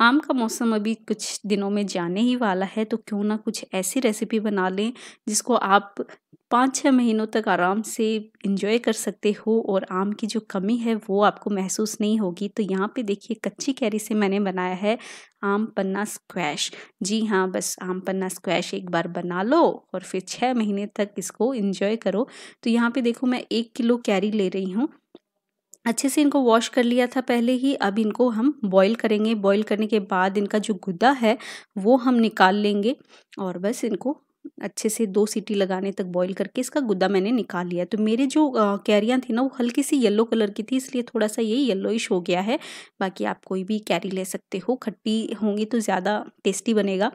आम का मौसम अभी कुछ दिनों में जाने ही वाला है तो क्यों ना कुछ ऐसी रेसिपी बना लें, जिसको आप पाँच छः महीनों तक आराम से इंजॉय कर सकते हो और आम की जो कमी है वो आपको महसूस नहीं होगी। तो यहाँ पे देखिए, कच्ची कैरी से मैंने बनाया है आम पन्ना स्क्वैश जी हाँ बस आम पन्ना स्क्वैश एक बार बना लो और फिर छः महीने तक इसको इंजॉय करो। तो यहाँ पे देखो, मैं एक किलो कैरी ले रही हूँ। अच्छे से इनको वॉश कर लिया था पहले ही, अब इनको हम बॉईल करेंगे। बॉईल करने के बाद इनका जो गुद्दा है, वो हम निकाल लेंगे और बस इनको अच्छे से दो सीटी लगाने तक बॉईल करके इसका गुद्दा मैंने निकाल लिया। तो मेरे जो कैरियाँ थी ना, वो हल्की सी येलो कलर की थी, इसलिए थोड़ा सा ये येलोइश हो गया है। बाकी आप कोई भी कैरी ले सकते हो, खट्टी होंगी तो ज़्यादा टेस्टी बनेगा।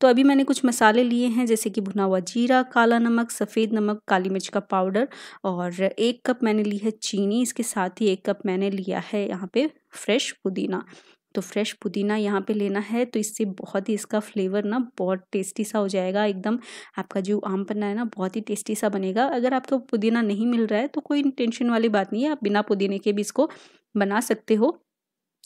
तो अभी मैंने कुछ मसाले लिए हैं, जैसे कि भुना हुआ जीरा, काला नमक, सफ़ेद नमक, काली मिर्च का पाउडर और एक कप मैंने ली है चीनी। इसके साथ ही एक कप मैंने लिया है यहाँ पे फ्रेश पुदीना। तो फ्रेश पुदीना यहाँ पे लेना है तो इससे बहुत ही इसका फ्लेवर ना बहुत टेस्टी सा हो जाएगा, एकदम आपका जो आम पन्ना है ना, बहुत ही टेस्टी सा बनेगा। अगर आपको पुदीना नहीं मिल रहा है तो कोई टेंशन वाली बात नहीं है, आप बिना पुदीने के भी इसको बना सकते हो।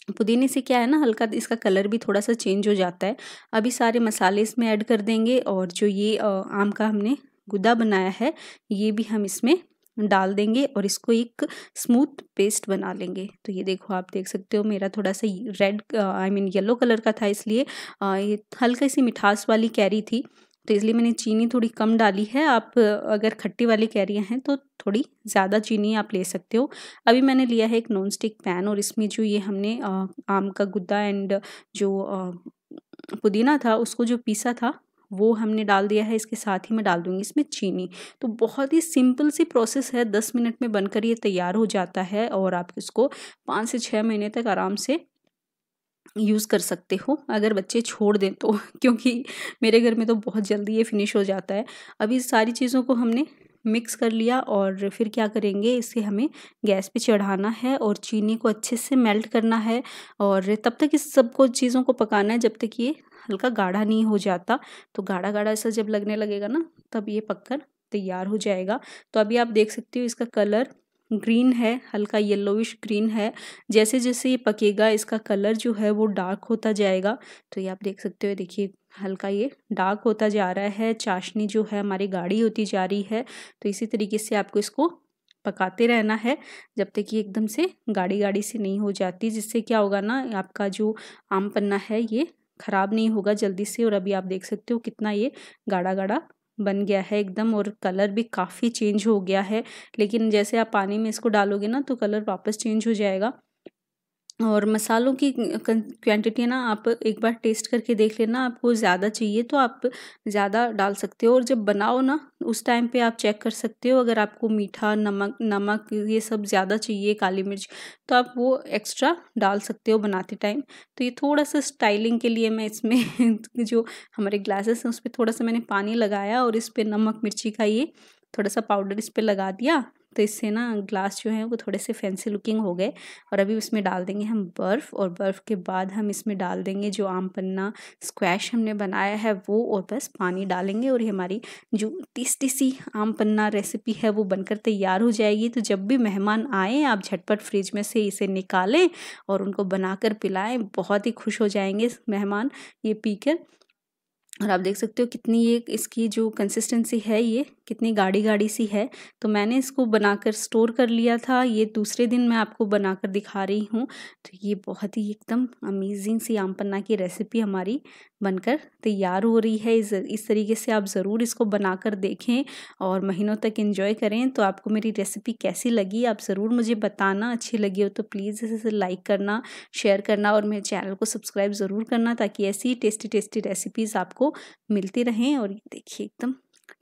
पुदीने से क्या है ना, हल्का इसका कलर भी थोड़ा सा चेंज हो जाता है। अभी सारे मसाले इसमें ऐड कर देंगे और जो ये आम का हमने गुदा बनाया है, ये भी हम इसमें डाल देंगे और इसको एक स्मूथ पेस्ट बना लेंगे। तो ये देखो, आप देख सकते हो मेरा थोड़ा सा red I mean yellow colour का था इसलिए ये हल्का सी मिठास वाली कैरी थी। तो इसलिए मैंने चीनी थोड़ी कम डाली है। आप अगर खट्टी वाली कैरियाँ हैं तो थोड़ी ज़्यादा चीनी आप ले सकते हो। अभी मैंने लिया है एक नॉन स्टिक पैन और इसमें जो ये हमने आम का गुद्दा एंड जो पुदीना था, उसको जो पीसा था, वो हमने डाल दिया है। इसके साथ ही मैं डाल दूँगी इसमें चीनी। तो बहुत ही सिंपल सी प्रोसेस है। दस मिनट में बनकर ये तैयार हो जाता है और आप इसको पाँच से छः महीने तक आराम से यूज़ कर सकते हो, अगर बच्चे छोड़ दें तो क्योंकि मेरे घर में तो बहुत जल्दी ये फिनिश हो जाता है। अभी सारी चीज़ों को हमने मिक्स कर लिया और फिर क्या करेंगे, इसे हमें गैस पे चढ़ाना है और चीनी को अच्छे से मेल्ट करना है और तब तक इस सबको चीज़ों को पकाना है जब तक ये हल्का गाढ़ा नहीं हो जाता। तो गाढ़ा गाढ़ा ऐसा जब लगने लगेगा ना, तब ये पककर तैयार हो जाएगा। तो अभी आप देख सकते हो इसका कलर ग्रीन है, हल्का येलोविश ग्रीन है। जैसे जैसे ये पकेगा, इसका कलर जो है वो डार्क होता जाएगा। तो ये आप देख सकते हो देखिए, हल्का ये डार्क होता जा रहा है। चाशनी जो है हमारी गाढ़ी होती जा रही है। तो इसी तरीके से आपको इसको पकाते रहना है। जब तक कि एकदम से गाढ़ी गाढ़ी सी नहीं हो जाती, जिससे क्या होगा ना, आपका जो आम पन्ना है, ये ख़राब नहीं होगा जल्दी से। और अभी आप देख सकते हो कितना ये गाढ़ा गाढ़ा बन गया है एकदम और कलर भी काफ़ी चेंज हो गया है। लेकिन जैसे आप पानी में इसको डालोगे ना तो कलर वापस चेंज हो जाएगा। और मसालों की क्वांटिटी ना आप एक बार टेस्ट करके देख लेना, आपको ज़्यादा चाहिए तो आप ज़्यादा डाल सकते हो और जब बनाओ ना, उस टाइम पे आप चेक कर सकते हो अगर आपको मीठा, नमक नमक ये सब ज़्यादा चाहिए, काली मिर्च तो आप वो एक्स्ट्रा डाल सकते हो बनाते टाइम तो ये थोड़ा सा स्टाइलिंग के लिए मैं इसमें जो हमारे ग्लासेस हैं, उस पर थोड़ा सा मैंने पानी लगाया और इस पर नमक, मिर्ची का ये थोड़ा सा पाउडर इस पर लगा दिया। तो इससे ना ग्लास जो है वो थोड़े से फैंसी लुकिंग हो गए और अभी उसमें डाल देंगे हम बर्फ़ और बर्फ़ के बाद हम इसमें डाल देंगे जो आम पन्ना स्क्वैश हमने बनाया है वो और बस पानी डालेंगे और ये हमारी जो टेस्टी सी आम पन्ना रेसिपी है वो बनकर तैयार हो जाएगी। तो जब भी मेहमान आए, आप झटपट फ्रिज में से इसे निकालें और उनको बनाकर पिलाएँ, बहुत ही खुश हो जाएँगे मेहमान ये पीकर। और आप देख सकते हो कितनी ये इसकी जो कंसिस्टेंसी है ये, कितनी गाढ़ी गाढ़ी सी है। तो मैंने इसको बनाकर स्टोर कर लिया था। ये दूसरे दिन मैं आपको बनाकर दिखा रही हूँ। तो ये बहुत ही एकदम अमेजिंग सी आम पन्ना की रेसिपी हमारी बनकर तैयार हो रही है। इस इस तरीके से आप ज़रूर इसको बनाकर देखें और महीनों तक इन्जॉय करें। तो आपको मेरी रेसिपी कैसी लगी आप ज़रूर मुझे बताना। अच्छी लगी हो तो प्लीज़ इसे लाइक करना शेयर करना और मेरे चैनल को सब्सक्राइब ज़रूर करना ताकि ऐसी टेस्टी टेस्टी रेसिपीज़ आपको मिलती रहें और देखिए एकदम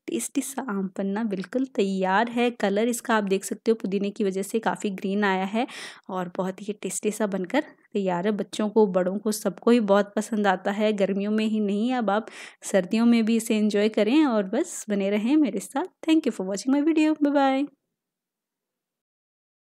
टेस्टी सा आम पन्ना बिल्कुल तैयार है। कलर इसका आप देख सकते हो, पुदीने की वजह से काफ़ी ग्रीन आया है और बहुत ही टेस्टी सा बनकर तैयार है। बच्चों को, बड़ों को सबको ही बहुत पसंद आता है। गर्मियों में ही नहीं, अब आप सर्दियों में भी इसे एंजॉय करें और बस बने रहें मेरे साथ। Thank you for watching my video bye